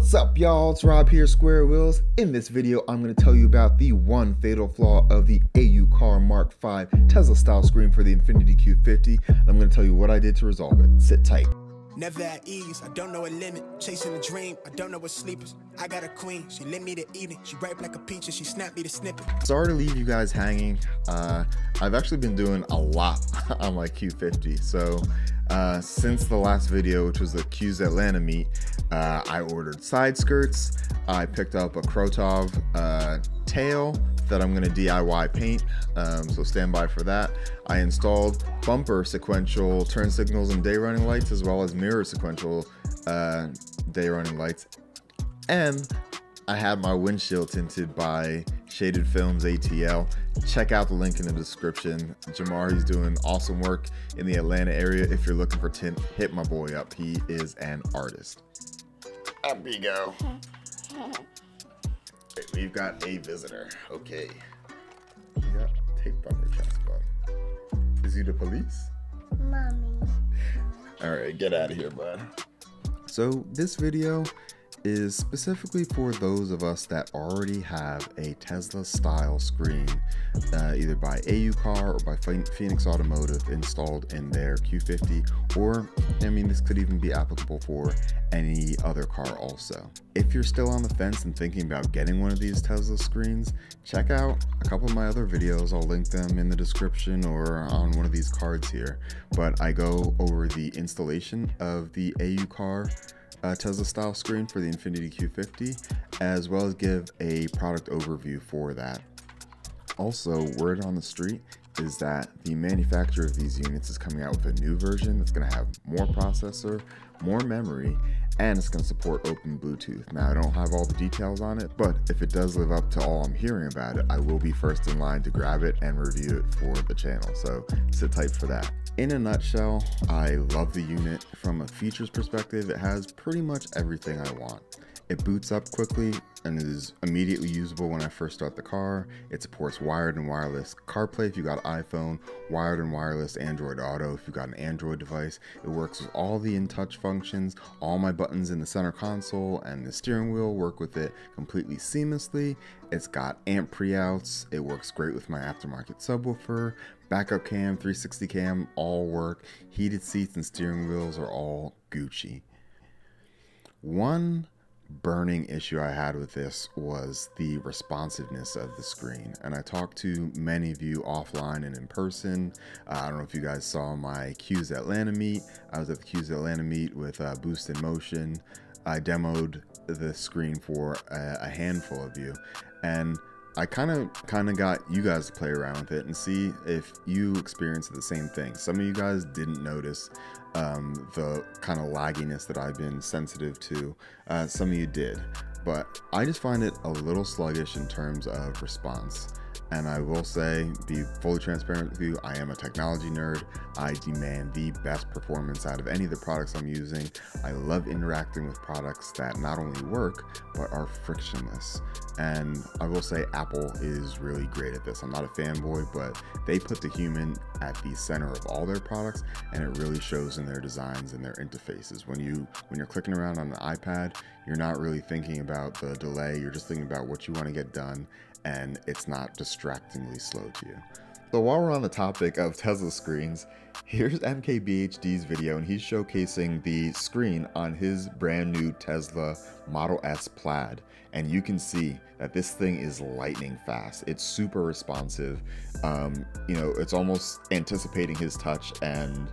What's up y'all, it's Rob here, Square Wheels. In this video, I'm going to tell you about the one fatal flaw of the AU Car Mark V Tesla style screen for the Infiniti Q50, and I'm going to tell you what I did to resolve it. Sit tight. Never at ease, I don't know a limit. Chasing a dream, I don't know what sleepers. I got a queen, she lit me to eat it. She ripe like a peach and she snapped me to snippet. Sorry to leave you guys hanging. Uh, I've actually been doing a lot on my Q50. So uh, since the last video, which was the Q's Atlanta meet, uh, I ordered side skirts. I picked up a Krotov uh, tail that I'm going to DIY paint, um, so stand by for that. I installed bumper sequential turn signals and day running lights, as well as mirror sequential uh, day running lights. And I had my windshield tinted by Shaded Films ATL. Check out the link in the description. Jamar, he's doing awesome work in the Atlanta area. If you're looking for tint, hit my boy up. He is an artist. Up we go. We've got a visitor. Okay. We got tape on your chest, bud. Is he the police? Mommy. All right, get out of here, bud. So this video is specifically for those of us that already have a Tesla style screen, uh, either by AU Car or by Phoenix Automotive installed in their Q50, or I mean, this could even be applicable for any other car also. If you're still on the fence and thinking about getting one of these Tesla screens, check out a couple of my other videos. I'll link them in the description or on one of these cards here. But I go over the installation of the AU car uh, Tesla style screen for the Infiniti Q50, as well as give a product overview for that. Also, word on the street is that the manufacturer of these units is coming out with a new version that's going to have more processor, more memory, and it's going to support open Bluetooth. Now, I don't have all the details on it, but if it does live up to all I'm hearing about it, I will be first in line to grab it and review it for the channel. So sit tight for that. In a nutshell, I love the unit. From a features perspective, it has pretty much everything I want. It boots up quickly and is immediately usable when I first start the car. It supports wired and wireless CarPlay if you got iPhone, wired and wireless Android Auto if you got an Android device. It works with all the in-touch functions, all my buttons in the center console and the steering wheel work with it completely seamlessly. It's got amp pre-outs, it works great with my aftermarket subwoofer, backup cam, 360 cam, all work. Heated seats and steering wheels are all Gucci. One burning issue I had with this was the responsiveness of the screen. And I talked to many of you offline and in person. Uh, I don't know if you guys saw my Q's Atlanta meet. I was at the Q's Atlanta meet with uh, Boost in Motion. I demoed the screen for a, a handful of you. And I kind of kind of got you guys to play around with it and see if you experienced the same thing. Some of you guys didn't notice um, the kind of lagginess that I've been sensitive to. Uh, some of you did, but I just find it a little sluggish in terms of response. And I will say, be fully transparent with you, I am a technology nerd. I demand the best performance out of any of the products I'm using. I love interacting with products that not only work, but are frictionless. And I will say Apple is really great at this. I'm not a fanboy, but they put the human at the center of all their products, and it really shows in their designs and their interfaces. When you when you're clicking around on the iPad, you're not really thinking about the delay, you're just thinking about what you want to get done and it's not distractingly slow to you. So while we're on the topic of Tesla screens, here's MKBHD's video and he's showcasing the screen on his brand new Tesla Model S Plaid. And you can see that this thing is lightning fast. It's super responsive. Um, you know, it's almost anticipating his touch and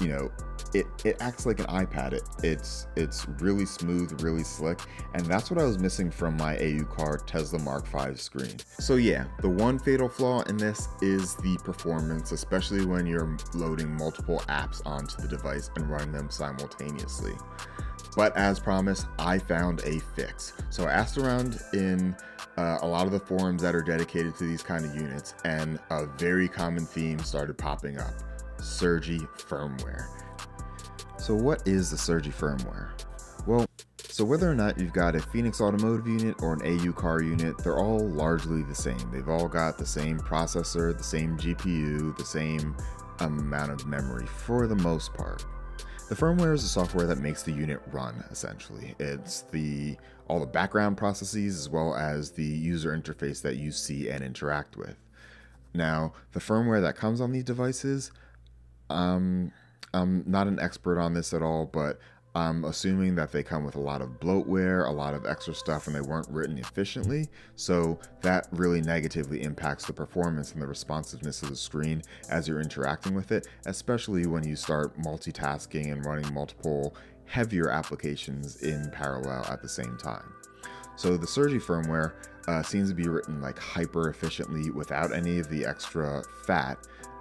you know, it, it acts like an iPad. It, it's it's really smooth, really slick, and that's what I was missing from my AU car Tesla Mark V screen. So yeah, the one fatal flaw in this is the performance, especially when you're loading multiple apps onto the device and running them simultaneously. But as promised, I found a fix. So I asked around in uh, a lot of the forums that are dedicated to these kind of units, and a very common theme started popping up. Sergey firmware. So what is the Sergey firmware? Well, so whether or not you've got a Phoenix Automotive unit or an AU car unit, they're all largely the same. They've all got the same processor, the same GPU, the same amount of memory for the most part. The firmware is the software that makes the unit run, essentially. It's the all the background processes as well as the user interface that you see and interact with. Now, the firmware that comes on these devices, um, I'm not an expert on this at all, but I'm assuming that they come with a lot of bloatware, a lot of extra stuff, and they weren't written efficiently. So that really negatively impacts the performance and the responsiveness of the screen as you're interacting with it, especially when you start multitasking and running multiple heavier applications in parallel at the same time. So the Sergey firmware uh, seems to be written like hyper efficiently without any of the extra fat.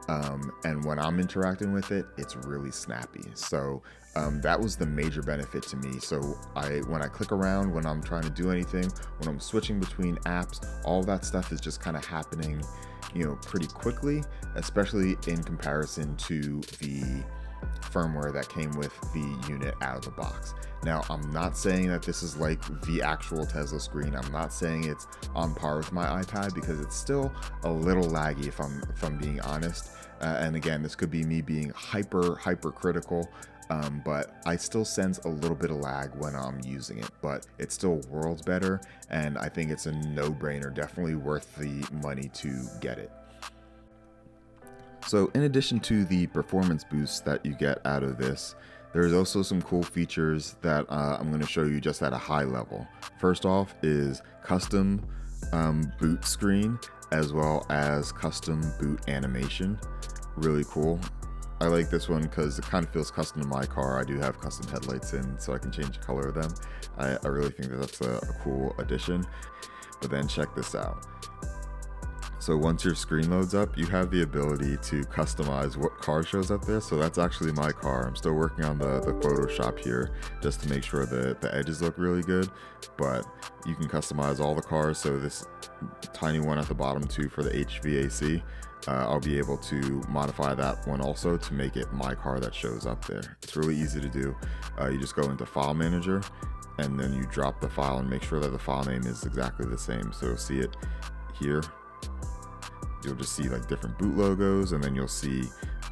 Um, and when I'm interacting with it, it's really snappy. So um, that was the major benefit to me. So I, when I click around, when I'm trying to do anything, when I'm switching between apps, all that stuff is just kind of happening, you know, pretty quickly, especially in comparison to the firmware that came with the unit out of the box. Now, I'm not saying that this is like the actual Tesla screen. I'm not saying it's on par with my iPad because it's still a little laggy if I'm if I'm being honest. Uh, and again, this could be me being hyper hyper critical um, but I still sense a little bit of lag when I'm using it, but it's still worlds better, and I think it's a no-brainer, definitely worth the money to get it. So in addition to the performance boosts that you get out of this, there's also some cool features that uh, I'm going to show you just at a high level. First off is custom um, boot screen as well as custom boot animation. Really cool. I like this one because it kind of feels custom to my car. I do have custom headlights in, so I can change the color of them. I, I really think that that's a, a cool addition. But then check this out. So once your screen loads up, you have the ability to customize what car shows up there. So that's actually my car. I'm still working on the, the Photoshop here just to make sure that the edges look really good. But you can customize all the cars. So this tiny one at the bottom too for the HVAC uh, I'll be able to modify that one also to make it my car that shows up there. It's really easy to do. Uh, you just go into File Manager and then you drop the file and make sure that the file name is exactly the same. So see it here. You'll just see like different boot logos and then you'll see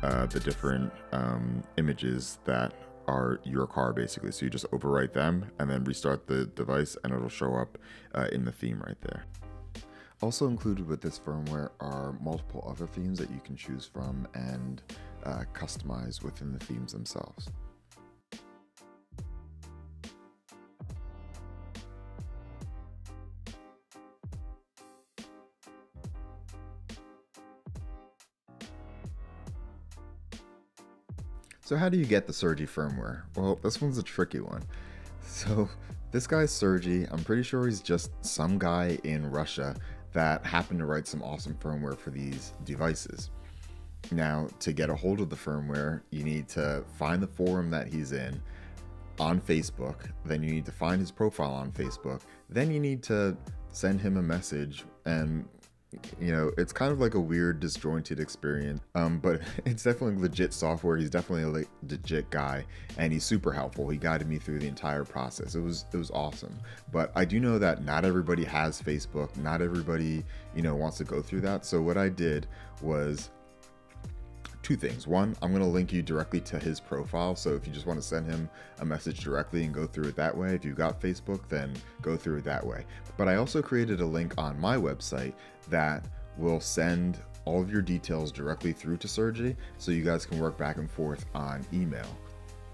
uh, the different um, images that are your car basically. So you just overwrite them and then restart the device and it'll show up uh, in the theme right there. Also included with this firmware are multiple other themes that you can choose from and uh, customize within the themes themselves. So how do you get the Sergey firmware? Well, this one's a tricky one. So this guy's Sergey, I'm pretty sure he's just some guy in Russia that happened to write some awesome firmware for these devices. Now, to get a hold of the firmware, you need to find the forum that he's in on Facebook. Then you need to find his profile on Facebook. Then you need to send him a message and you know it's kind of like a weird disjointed experience um, but it's definitely legit software. He's definitely a legit guy and he's super helpful. He guided me through the entire process. It was it was awesome. But i do know that not everybody has facebook. Not everybody you know wants to go through that. So what i did was two things. One, I'm going to link you directly to his profile. So if you just want to send him a message directly and go through it that way, if you've got Facebook, then go through it that way. But I also created a link on my website that will send all of your details directly through to Sergey so you guys can work back and forth on email.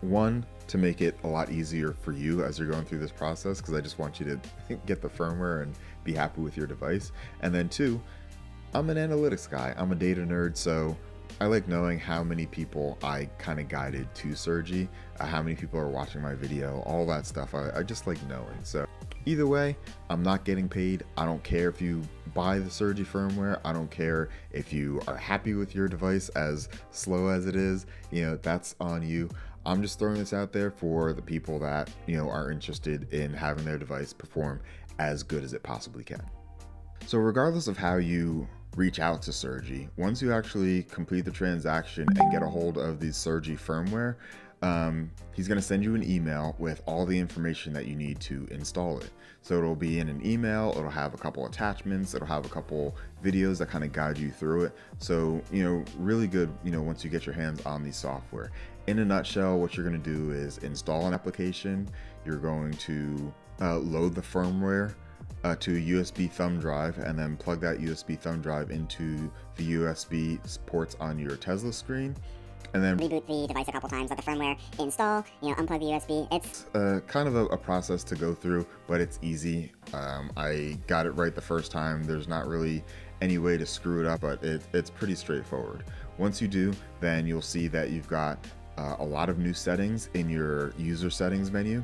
One, to make it a lot easier for you as you're going through this process, because I just want you to get the firmware and be happy with your device. And then two, I'm an analytics guy, I'm a data nerd, so I like knowing how many people I kind of guided to Sergey, uh, how many people are watching my video, all that stuff. I, I just like knowing. So either way, I'm not getting paid. I don't care if you buy the Sergey firmware. I don't care if you are happy with your device as slow as it is. You know, that's on you. I'm just throwing this out there for the people that, you know, are interested in having their device perform as good as it possibly can. So regardless of how you reach out to Sergey. Once you actually complete the transaction and get a hold of the Sergey firmware, um, he's going to send you an email with all the information that you need to install it. So it'll be in an email, it'll have a couple attachments, it'll have a couple videos that kind of guide you through it. So, you know, really good, you know, once you get your hands on the software. In a nutshell, what you're going to do is install an application, you're going to uh, load the firmware uh, to a USB thumb drive and then plug that USB thumb drive into the USB ports on your Tesla screen and then reboot the device a couple times, let the firmware install, you know, unplug the USB. It's uh, kind of a, a, process to go through, but it's easy. Um, I got it right the first time. There's not really any way to screw it up, but it, it's pretty straightforward. Once you do, then you'll see that you've got uh, a lot of new settings in your user settings menu.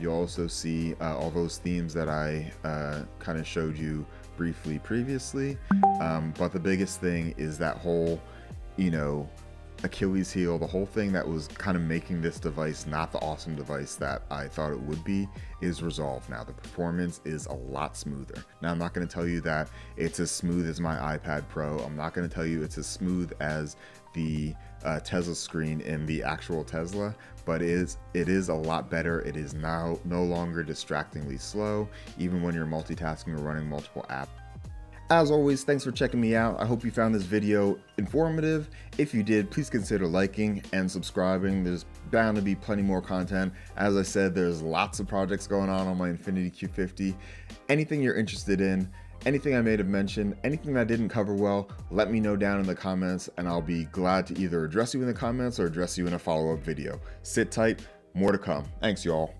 You'll also see uh, all those themes that I uh, kind of showed you briefly previously. Um, but the biggest thing is that whole, you know, Achilles heel, the whole thing that was kind of making this device not the awesome device that I thought it would be, is resolved now. The performance is a lot smoother. Now, I'm not going to tell you that it's as smooth as my iPad Pro. I'm not going to tell you it's as smooth as the uh, Tesla screen in the actual Tesla, but it is it is a lot better. It is now no longer distractingly slow, even when you're multitasking or running multiple apps. As always, thanks for checking me out. I hope you found this video informative. If you did, please consider liking and subscribing. There's bound to be plenty more content. As I said, there's lots of projects going on on my Infiniti Q50. Anything you're interested in, anything I may have mentioned, anything that I didn't cover well, let me know down in the comments and I'll be glad to either address you in the comments or address you in a follow-up video. Sit tight, more to come. Thanks y'all.